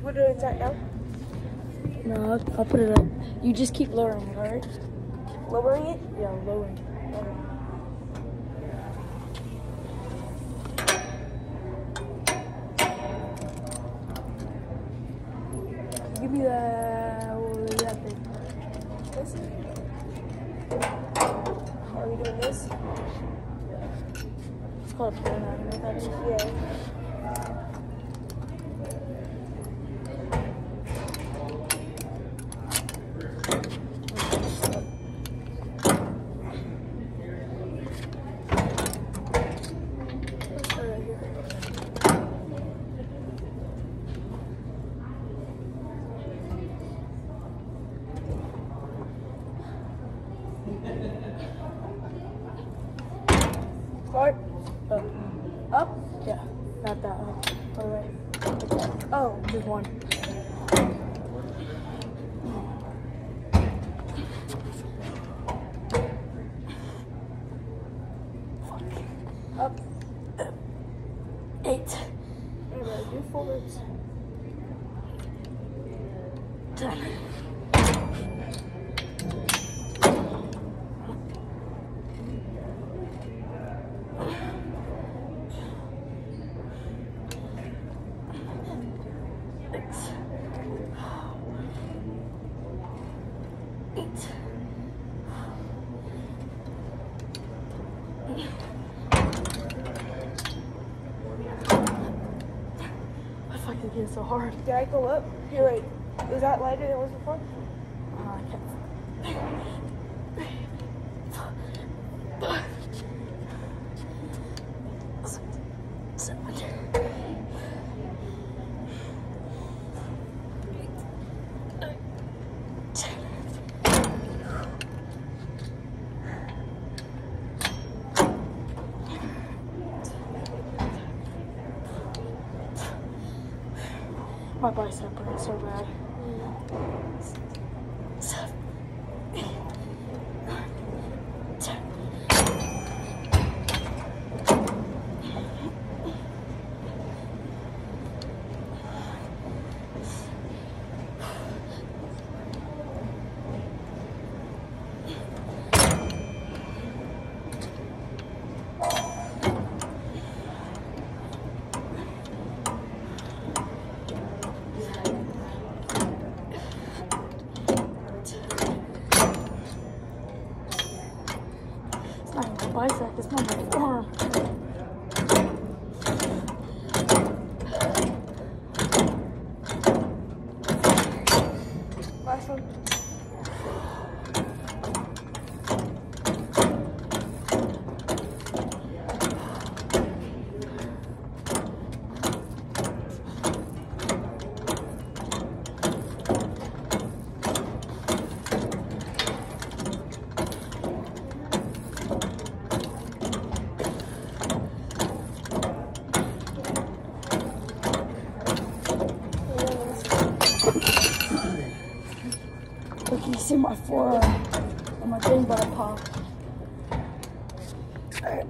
What is that now? No, I'll, I'll put it up. You just keep lowering it, alright? Lowering it? Yeah, lowering. Give me that, that thing. This? Are we doing this? It's called a pronoun. You know what that is? Yeah. Start. Up. Up? Yeah. Not that up. Alright. Oh, Just one. up. Eight. Alright, do forwards. Ten. Eight. I fucking get so hard. Did I go up? Here, wait. Is that lighter than it was before? Oh, I can't. My bicep hurts so bad. Bicep, not my forearm. Last one. See my forearm and my thing about pop. Alright.